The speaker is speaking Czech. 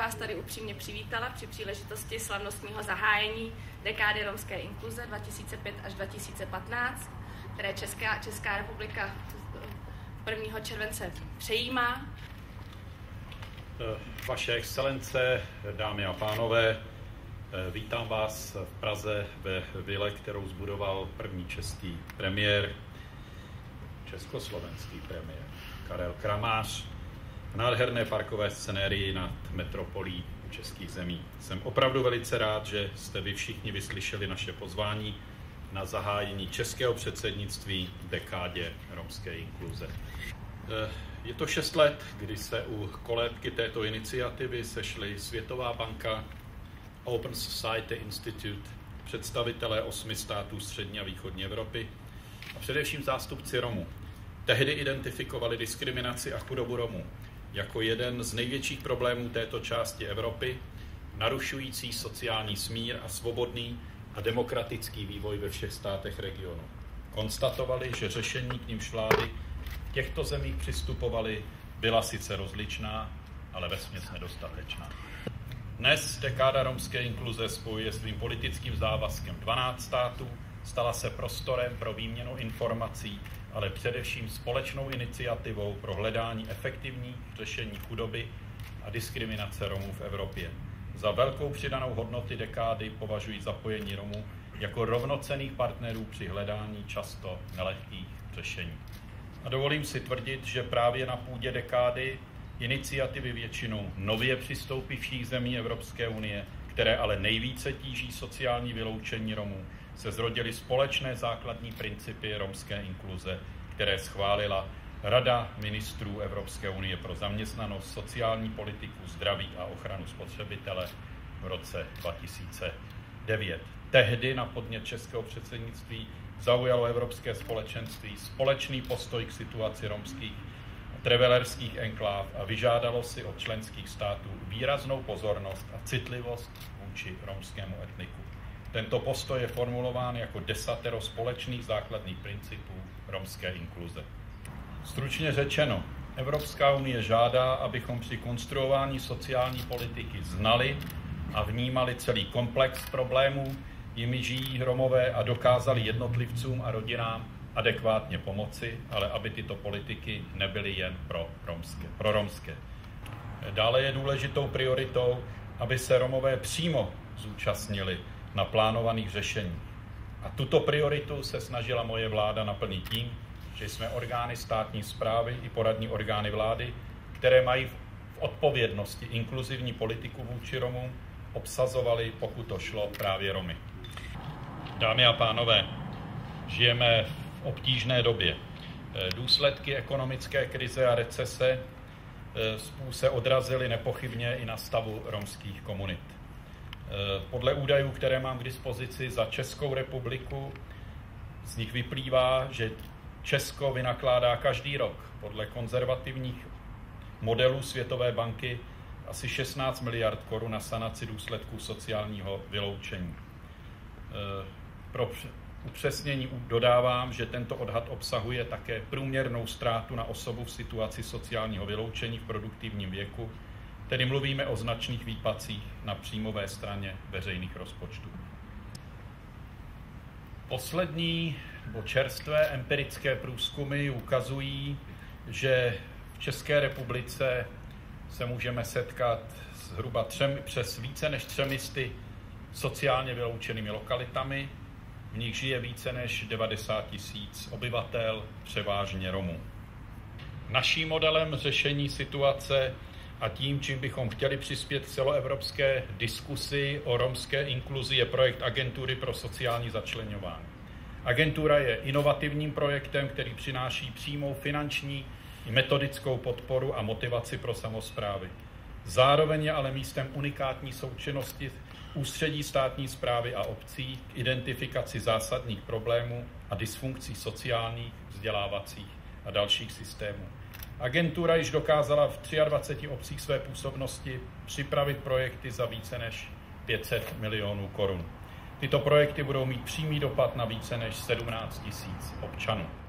vás tady upřímně přivítala při příležitosti slavnostního zahájení dekády romské inkluze 2005 až 2015, které Česká, Česká republika 1. července přejímá. Vaše excelence, dámy a pánové, vítám vás v Praze ve vile, kterou zbudoval první český premiér, československý premiér Karel Kramář v nádherné parkové scenérii nad metropolí českých zemí. Jsem opravdu velice rád, že jste vy všichni vyslyšeli naše pozvání na zahájení českého předsednictví v dekádě romské inkluze. Eh, je to šest let, kdy se u kolébky této iniciativy sešly Světová banka, Open Society Institute, představitelé osmi států střední a východní Evropy a především zástupci Romů. Tehdy identifikovali diskriminaci a chudobu Romů jako jeden z největších problémů této části Evropy, narušující sociální smír a svobodný a demokratický vývoj ve všech státech regionu. Konstatovali, že řešení k nímž vlády v těchto zemích přistupovaly, byla sice rozličná, ale vesměs nedostatečná. Dnes dekáda romské inkluze spojuje svým politickým závazkem 12 států, stala se prostorem pro výměnu informací ale především společnou iniciativou pro hledání efektivních řešení chudoby a diskriminace Romů v Evropě. Za velkou přidanou hodnoty dekády považují zapojení Romů jako rovnocených partnerů při hledání často nelehkých řešení. A dovolím si tvrdit, že právě na půdě dekády iniciativy většinou nově přistoupivších zemí Evropské unie, které ale nejvíce tíží sociální vyloučení Romů, se zrodily společné základní principy romské inkluze, které schválila Rada ministrů Evropské unie pro zaměstnanost, sociální politiku, zdraví a ochranu spotřebitele v roce 2009. Tehdy na podnět českého předsednictví zaujalo Evropské společenství společný postoj k situaci romských trevelerských enkláv a vyžádalo si od členských států výraznou pozornost a citlivost vůči romskému etniku. Tento postoj je formulován jako desatero společných základních principů romské inkluze. Stručně řečeno, Evropská unie žádá, abychom při konstruování sociální politiky znali a vnímali celý komplex problémů, jimi žijí Romové a dokázali jednotlivcům a rodinám adekvátně pomoci, ale aby tyto politiky nebyly jen pro romské. Pro romské. Dále je důležitou prioritou, aby se Romové přímo zúčastnili na plánovaných řešeních. A tuto prioritu se snažila moje vláda naplnit tím, že jsme orgány státní zprávy i poradní orgány vlády, které mají v odpovědnosti inkluzivní politiku vůči Romům, obsazovali, pokud to šlo, právě Romy. Dámy a pánové, žijeme obtížné době. Důsledky ekonomické krize a recese eh, se odrazily nepochybně i na stavu romských komunit. Eh, podle údajů, které mám k dispozici za Českou republiku, z nich vyplývá, že Česko vynakládá každý rok podle konzervativních modelů Světové banky asi 16 miliard korun na sanaci důsledků sociálního vyloučení. Eh, pro upřesnění dodávám, že tento odhad obsahuje také průměrnou ztrátu na osobu v situaci sociálního vyloučení v produktivním věku Tedy mluvíme o značných výpacích na příjmové straně veřejných rozpočtů. Poslední nebo čerstvé empirické průzkumy ukazují, že v České republice se můžeme setkat zhruba třem, přes více než třemisty sociálně vyloučenými lokalitami, v nich žije více než 90 tisíc obyvatel, převážně Romů. Naším modelem řešení situace a tím, čím bychom chtěli přispět celoevropské diskusi o romské inkluzi, je projekt Agentury pro sociální začlenování. Agentura je inovativním projektem, který přináší přímou finanční i metodickou podporu a motivaci pro samozprávy. Zároveň je ale místem unikátní součinnosti ústředí státní zprávy a obcí k identifikaci zásadních problémů a dysfunkcí sociálních, vzdělávacích a dalších systémů. Agentura již dokázala v 23 obcích své působnosti připravit projekty za více než 500 milionů korun. Tyto projekty budou mít přímý dopad na více než 17 tisíc občanů.